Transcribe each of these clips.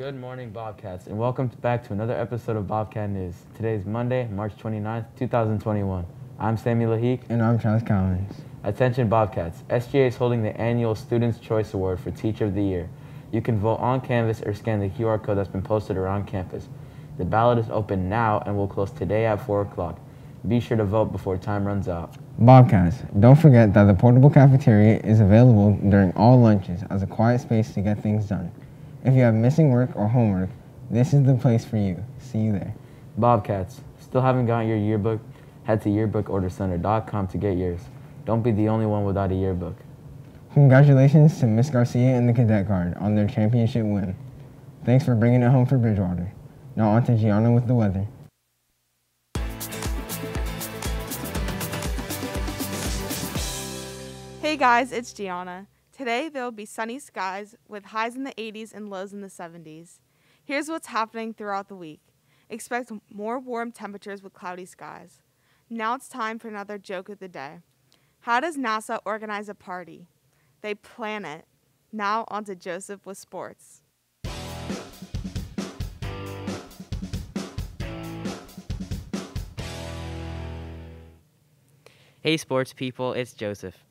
Good morning, Bobcats, and welcome back to another episode of Bobcat News. Today is Monday, March 29th, 2021. I'm Sammy Lahik. And I'm Charles Collins. Attention, Bobcats. SGA is holding the annual Students' Choice Award for Teacher of the Year. You can vote on Canvas or scan the QR code that's been posted around campus. The ballot is open now and will close today at 4 o'clock. Be sure to vote before time runs out. Bobcats, don't forget that the portable cafeteria is available during all lunches as a quiet space to get things done. If you have missing work or homework, this is the place for you. See you there. Bobcats, still haven't gotten your yearbook? Head to yearbookordercenter.com to get yours. Don't be the only one without a yearbook. Congratulations to Miss Garcia and the Cadet Guard on their championship win. Thanks for bringing it home for Bridgewater. Now on to Gianna with the weather. Hey guys, it's Gianna. Today there will be sunny skies with highs in the 80s and lows in the 70s. Here's what's happening throughout the week. Expect more warm temperatures with cloudy skies. Now it's time for another joke of the day. How does NASA organize a party? They plan it. Now on to Joseph with sports. Hey sports people, it's Joseph.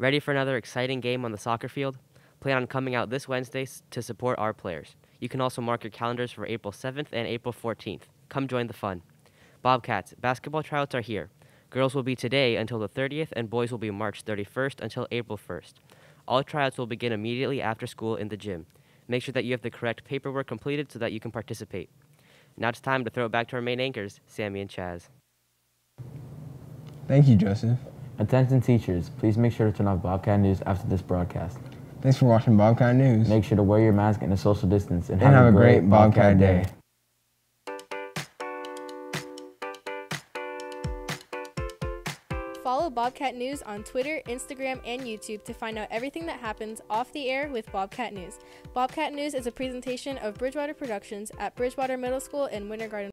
Ready for another exciting game on the soccer field? Plan on coming out this Wednesday to support our players. You can also mark your calendars for April 7th and April 14th. Come join the fun. Bobcats, basketball tryouts are here. Girls will be today until the 30th, and boys will be March 31st until April 1st. All tryouts will begin immediately after school in the gym. Make sure that you have the correct paperwork completed so that you can participate. Now it's time to throw it back to our main anchors, Sammy and Chaz. Thank you, Joseph. Attention teachers, please make sure to turn off Bobcat News after this broadcast. Thanks for watching Bobcat News. Make sure to wear your mask and a social distance and, and have a great Bobcat day. Follow Bobcat News on Twitter, Instagram, and YouTube to find out everything that happens off the air with Bobcat News. Bobcat News is a presentation of Bridgewater Productions at Bridgewater Middle School in Winter Garden.